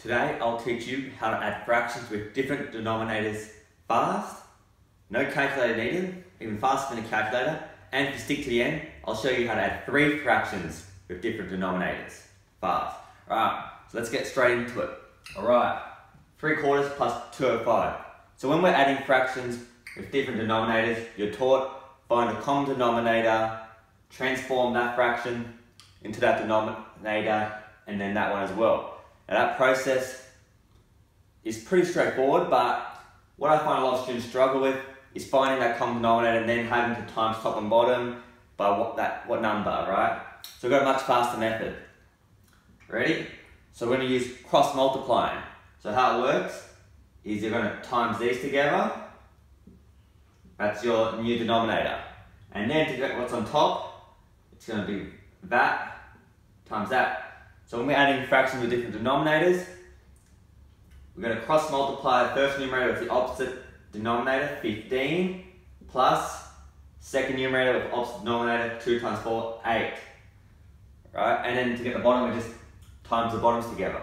Today I'll teach you how to add fractions with different denominators fast, no calculator needed, even faster than a calculator, and if you stick to the end, I'll show you how to add three fractions with different denominators fast. Alright, so let's get straight into it. Alright, 3 quarters plus 2 over 5. So when we're adding fractions with different denominators, you're taught find a common denominator, transform that fraction into that denominator, and then that one as well. Now that process is pretty straightforward, but what I find a lot of students struggle with is finding that common denominator and then having to times top and bottom by what that what number, right? So we've got a much faster method. Ready? So we're going to use cross multiplying. So how it works is you're going to times these together. That's your new denominator. And then to get what's on top, it's going to be that times that. So when we're adding fractions with different denominators, we're going to cross multiply the first numerator with the opposite denominator, 15, plus second numerator with opposite denominator, 2 times 4, 8. Right? And then to get the bottom, we just times the bottoms together.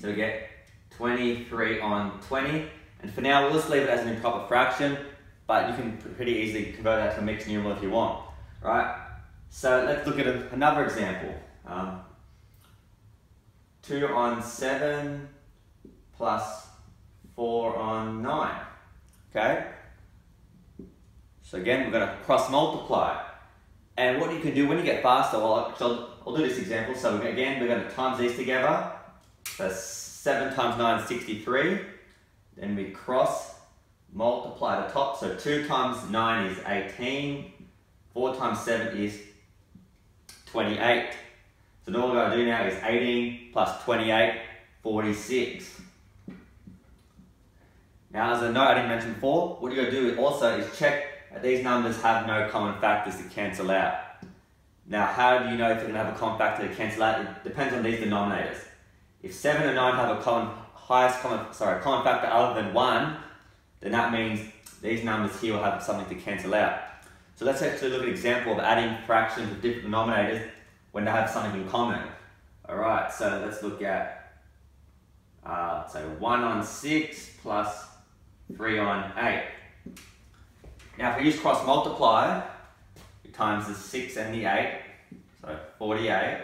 So we get 23 on 20. And for now, we'll just leave it as an improper fraction, but you can pretty easily convert that to a mixed numeral if you want. Right? So let's look at another example. Um, 2 on 7 plus 4 on 9. Okay? So again, we're going to cross multiply. And what you can do when you get faster, well, I'll, I'll do this example. So again, we're going to times these together. So 7 times 9 is 63. Then we cross multiply the top. So 2 times 9 is 18. 4 times 7 is 28. So all we're going to do now is 18 plus 28, 46. Now as a note I didn't mention before, what you're going to do also is check that these numbers have no common factors to cancel out. Now how do you know if you're going to have a common factor to cancel out? It depends on these denominators. If 7 and 9 have a common, highest common, sorry, common factor other than 1, then that means these numbers here will have something to cancel out. So let's actually look at an example of adding fractions with different denominators when they have something in common. All right, so let's look at, uh, so 1 on 6 plus 3 on 8. Now if we use cross multiply, times the 6 and the 8, so 48.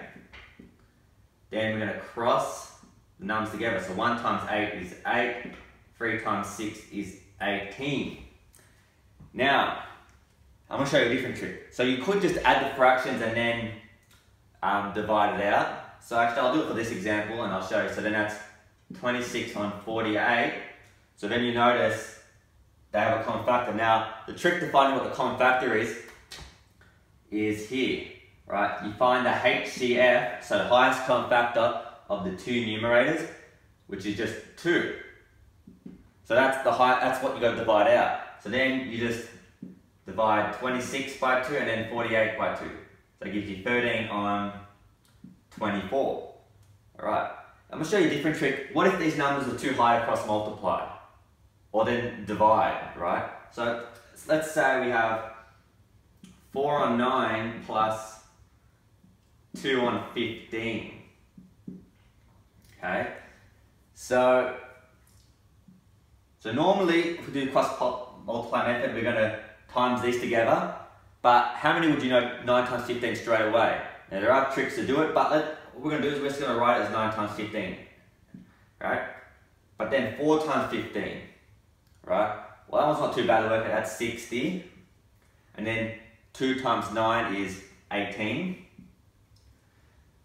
Then we're to cross the numbers together. So 1 times 8 is 8, 3 times 6 is 18. Now, I'm to show you a different trick. So you could just add the fractions and then um, divide it out. So actually I'll do it for this example and I'll show you. So then that's 26 on 48. So then you notice they have a common factor. Now the trick to finding what the common factor is, is here, right? You find the HCF, so the highest common factor of the two numerators, which is just 2. So that's the high, that's what you got to divide out. So then you just divide 26 by 2 and then 48 by 2. So it gives you 13 on 24. Alright, I'm to show you a different trick. What if these numbers are too high to cross multiply? Or then divide, right? So let's say we have 4 on 9 plus 2 on 15. Okay, so so normally if we do cross multiply method, we're to times these together but how many would you know 9 times 15 straight away? Now there are tricks to do it, but let, what we're going to do is we're just going to write it as 9 times 15. Right? But then 4 times 15. Right? Well, that one's not too bad to work out. That's 60. And then 2 times 9 is 18.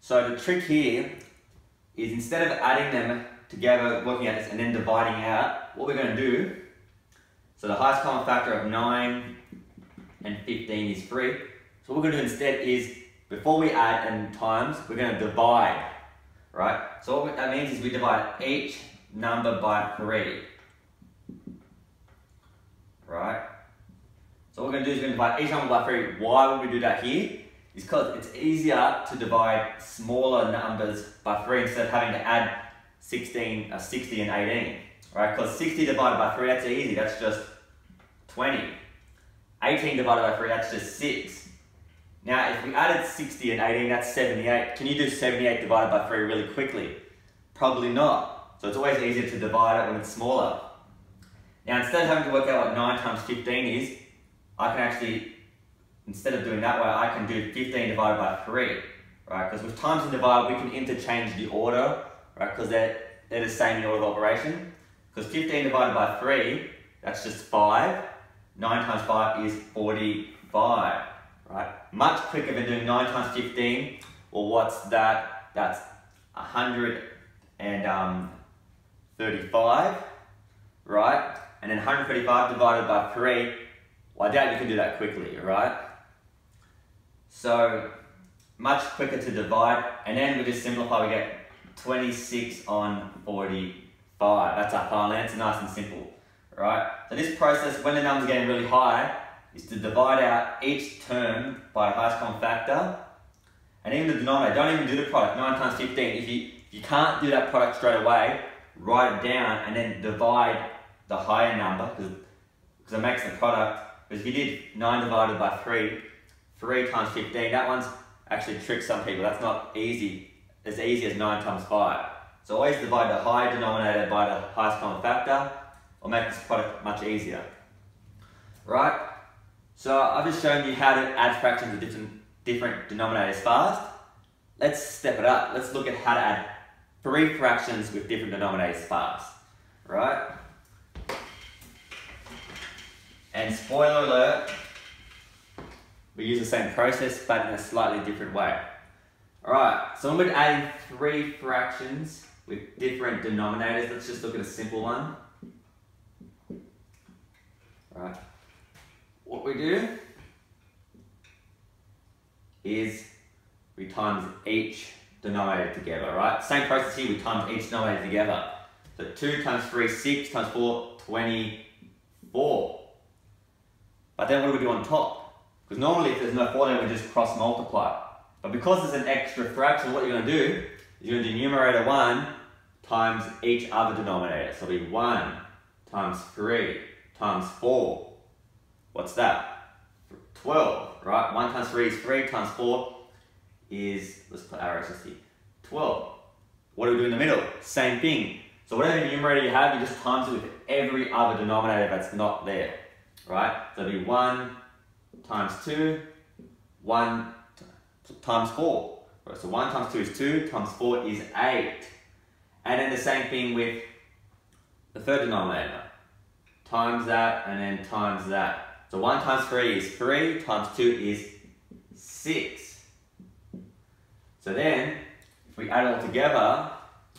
So the trick here is instead of adding them together, working at this, and then dividing out, what we're going to do, so the highest common factor of 9 and 15 is 3. So what we're going to do instead is, before we add and times, we're going to divide, right? So what that means is we divide each number by 3, right? So what we're going to do is we're going to divide each number by 3. Why would we do that here? Is because it's easier to divide smaller numbers by 3 instead of having to add 16, uh, 60 and 18, right? Because 60 divided by 3, that's easy, that's just 20. 18 divided by 3, that's just 6. Now, if we added 60 and 18, that's 78. Can you do 78 divided by 3 really quickly? Probably not. So it's always easier to divide it when it's smaller. Now instead of having to work out what 9 times 15 is, I can actually, instead of doing that way, I can do 15 divided by 3, right? Because with times and divide, we can interchange the order, right? Because they're, they're the same in order of operation. Because 15 divided by 3, that's just 5. 9 times 5 is 45, right? Much quicker than doing 9 times 15. Well, what's that? That's 135, um, right? And then 135 divided by 3, well, I doubt you can do that quickly, right? So, much quicker to divide. And then we just simplify, we get 26 on 45. That's our final answer, nice and simple, right? So this process, when the number's getting really high, is to divide out each term by a highest common factor. And even the denominator, don't even do the product, 9 times 15. If you, if you can't do that product straight away, write it down and then divide the higher number, because it makes the product, because if you did 9 divided by 3, 3 times 15, that one's actually tricks some people. That's not easy, as easy as 9 times 5. So always divide the higher denominator by the highest common factor, or make this product much easier. Right? So I've just shown you how to add fractions with different, different denominators fast. Let's step it up. Let's look at how to add three fractions with different denominators fast. Right? And spoiler alert, we use the same process but in a slightly different way. Alright, so when we're adding three fractions with different denominators, let's just look at a simple one. Right. What we do is we times each denominator together, right? Same process here, we times each denominator together. So 2 times 3, 6 times 4, 24. But then what do we do on top? Because normally if there's no 4 then we just cross multiply. But because there's an extra fraction, what you're going to do is you're going to do numerator 1 times each other denominator. So it'll be 1 times 3 times 4. What's that? 12, right? 1 times 3 is 3 times 4 is, let's put arrows just here, 12. What do we do in the middle? Same thing. So whatever numerator you have, you just times it with every other denominator that's not there, right? So it'll be 1 times 2, 1 times 4. Right, so 1 times 2 is 2, times 4 is 8. And then the same thing with the third denominator. Times that, and then times that. So 1 times 3 is 3, times 2 is 6. So then, if we add it all together,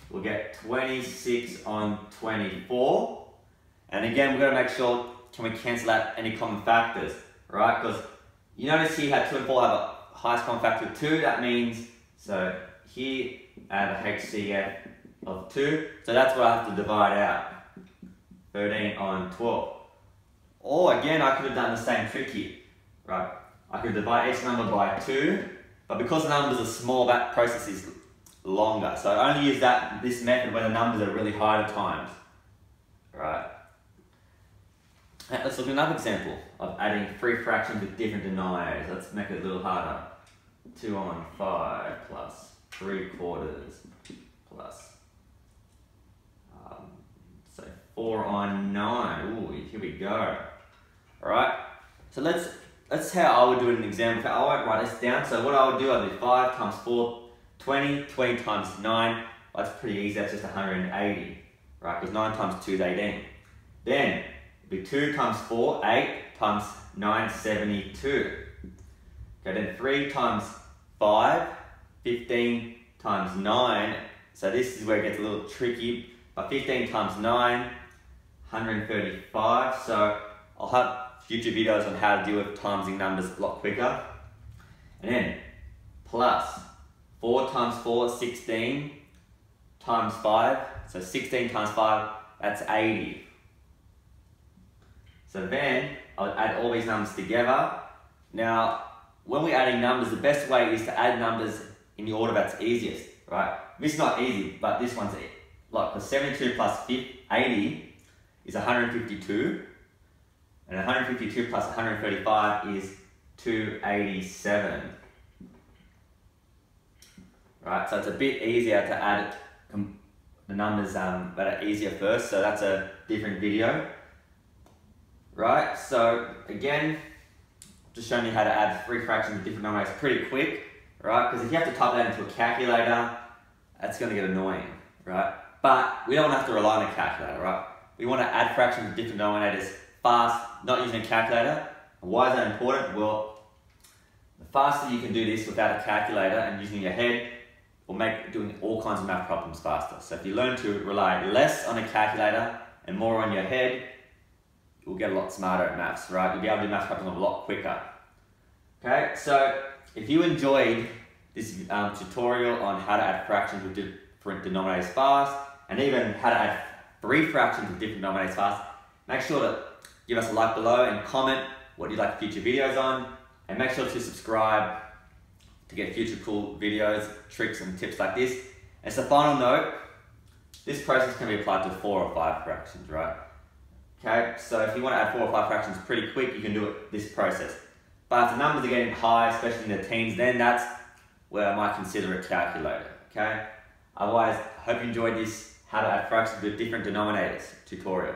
we'll get 26 on 24. And again, we've got to make sure, can we cancel out any common factors, right? Because you notice here how 2 and 4 have a highest common factor of 2. That means, so here I have a HCF of 2. So that's what I have to divide out. 13 on 12. Or again, I could have done the same trick here, right? I could divide each number by two, but because the numbers are small, that process is longer. So I only use that this method when the numbers are really high at times, right? Let's look at another example of adding three fractions with different denominators. Let's make it a little harder. 2 on 5 plus 3 quarters plus, um, 4 on 9. Ooh, here we go. Alright? So let's that's how I would do it in an example. I won't write this down. So what I would do, I'd do 5 times 4, 20. 20 times 9, that's pretty easy. That's just 180. Right? Because 9 times 2 is 18. Then, it'd be 2 times 4, 8 times 9, 72. Okay, then 3 times 5, 15 times 9. So this is where it gets a little tricky. But 15 times 9, 135. So I'll have future videos on how to deal with timesing numbers a lot quicker. And then plus 4 times 4, is 16 times 5. So 16 times 5, that's 80. So then I'll add all these numbers together. Now, when we're adding numbers, the best way is to add numbers in the order that's easiest, right? This is not easy, but this one's like the 72 plus 80 is 152. And 152 plus 135 is 287. Right, so it's a bit easier to add the numbers um, that are easier first, so that's a different video. Right, so again, just showing you how to add three fractions of different numbers pretty quick, right? Because if you have to type that into a calculator, that's going to get annoying, right? But we don't have to rely on a calculator, right? We want to add fractions of different denominators fast, not using a calculator. Why is that important? Well, the faster you can do this without a calculator and using your head will make doing all kinds of math problems faster. So if you learn to rely less on a calculator and more on your head, you'll get a lot smarter at maths, right? You'll be able to do math problems a lot quicker. Okay, so if you enjoyed this um, tutorial on how to add fractions with different denominators fast, and even how to add three fractions with different denominators fast, make sure to give us a like below and comment what you'd like future videos on, and make sure to subscribe to get future cool videos, tricks and tips like this. As a final note, this process can be applied to four or five fractions, right? Okay, so if you want to add four or five fractions pretty quick, you can do it this process. But if the numbers are getting high, especially in the teens, then that's where I might consider a calculator, okay? Otherwise, hope you enjoyed this how to fractions with different denominators tutorial.